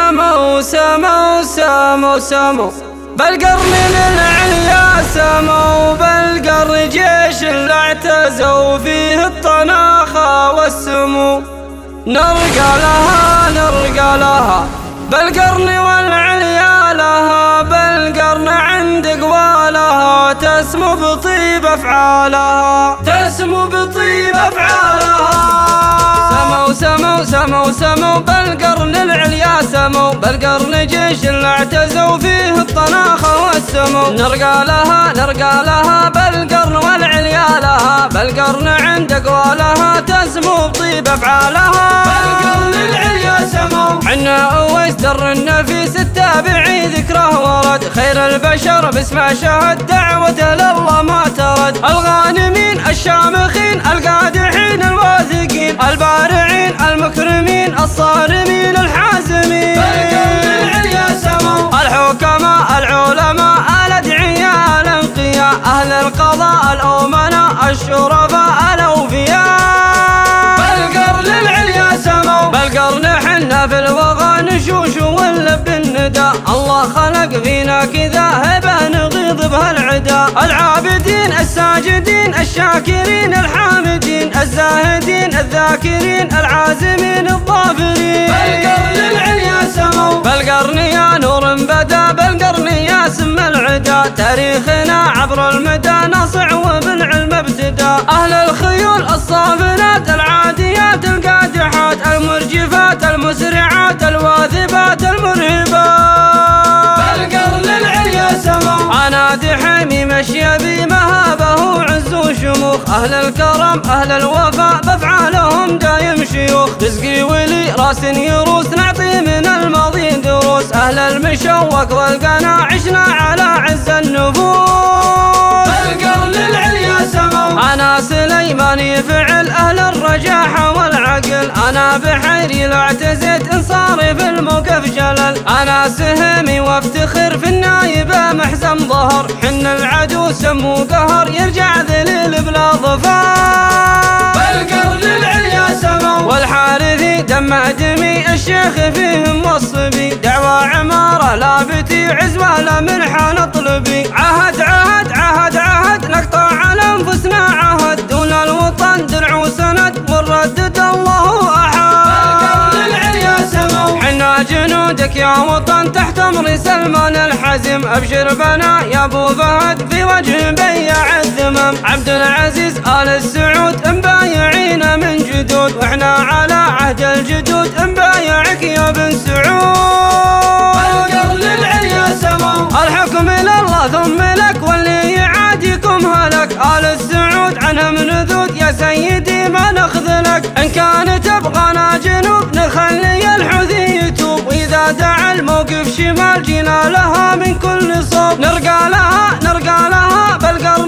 سمو سمو سمو سمو بالقرن للعليا سمو بالقرن جيش اعتزوا فيه الطناخة والسمو. نرقى لها نرقى لها. بالقرن والعليا لها بالقرن عند قوالها. تسمو بطيب أفعالها تسمو بطيب أفعالها. سمو سمو سمو سمو بالقرن العليا سمو بالقرن جيش اللي اعتزوا فيه الطناخة والسمو. نرقى لها نرقى لها بالقرن والعليا لها بالقرن عند قوالها تسمو بطيب أفعالها. بالقرن العليا سمو. عنا أويس در النفيس التابعي ذكره ورد. خير البشر باسمه شهد دعوته لله ما ترد. الغانمين الشامخين القادحين الواثقين البارعين المكرمين الصارمين الحازمين في الوغى نشوش ونلب النداء الله خلق فينا كذا هبة نغيظ بها العدا العابدين الساجدين الشاكرين الحامدين الزاهدين الذاكرين العازمين الظافرين بالقرن العليا سمو. بالقرن يا نور بدا بالقرن يا سم العدا. تاريخنا عبر المدى نصع المسرعات الواثبات المرهبات بالقرن العليا سمو أنا دحيمي مشي بي مهابه عز وشموخ. أهل الكرم أهل الوفاء بأفعالهم دايم شيوخ. رزقي ولي راس يروس نعطي من الماضي دروس. أهل المشوق والقناع عشنا على عز النفوس. بالقرن العليا سمو أنا سليماني فعل أهل الرجاحه والعقل أنا بحيري لا اعتزيت انصاري في الموقف جلل. أنا سهمي وافتخر في النايبه محزم ظهر. حن العدو سمو قهر يرجع ذليل بلا ظفار. بالقرن العليا سمو والحارثي دمع دمي الشيخ فيهم والصبي دعوى عمارة لابتي عزوة لا منحى نطلبي. عهد حنا جنودك يا وطن تحت أمر سلمان الحزم. أبشر بنا يا أبو فهد في وجه بيع الذمم. عبد العزيز آل السعود مبايعين من جدود. وإحنا على عهد الجدود مبايعك يا بن سعود. القرن العليا سمو. الحكم إلى الله ثم لك واللي يعاديكم هلك. آل السعود عنهم نذود يا سيدي ما نخذلك. إن كان تبغانا جنوب نخلي الموقف شمال جينا لها من كل صوب. نرقى لها نرقى لها بالقى